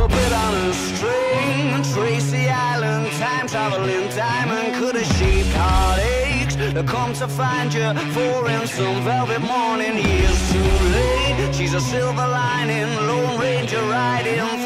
puppet on a string. Tracy Island, time traveling diamond. Could a sheep heartaches come to find you? For in some velvet morning Years too late. She's a silver lining, Lone Ranger riding